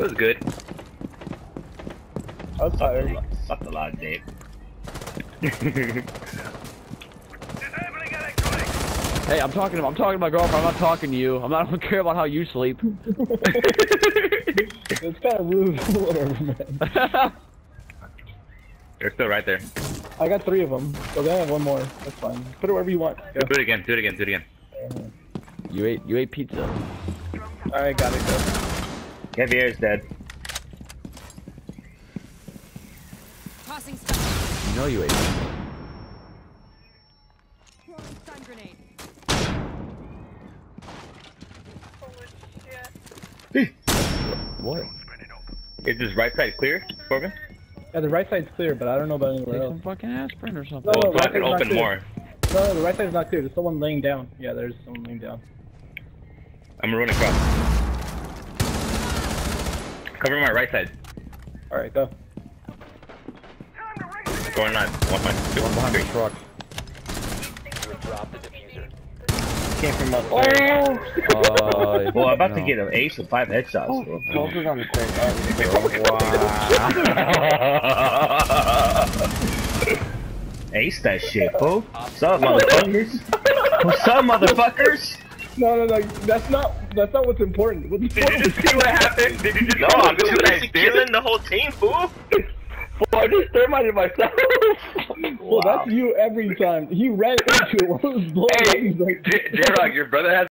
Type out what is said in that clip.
It was good. I was tired. Sucked a lot of dick. Hey, I'm talking. To, I'm talking to my girlfriend. I'm not talking to you. I'm not. I don't care about how you sleep. It's kind of rude. Whatever, man. They're still right there. I got three of them, so then I have one more. That's fine. Put it wherever you want. Go. Do it again. Do it again. Do it again. you ate. You ate pizza. Alright, got it. Go. Javier's dead. Tossing stun. You know you ate. Throwing stun grenade. What? Is this right side clear, Corbin? Yeah, the right side's clear, but I don't know about anywhere Take else. some fucking aspirin or something. No, Well, no, so I right can open more. No, no, the right side's not clear. There's someone laying down. Yeah, there's someone laying down. I'm running across. Cover my right side. Alright, go. Going on. One, one, two, One behind the three. truck. Came from up Uh, Well, I'm about no. to get an ace with five headshots. bro. Both on the Ace that shit, fool. What's up, motherfuckers? What's up, motherfuckers? No, no, no. That's not. That's not what's important. What's Did you just see what happened? Did you just No, see I'm what too I busy did? killing the whole team, fool. I just thermited myself. Well, that's you every time. He ran into it while it was blowing up. Hey, He's like, J-Rock, your brother has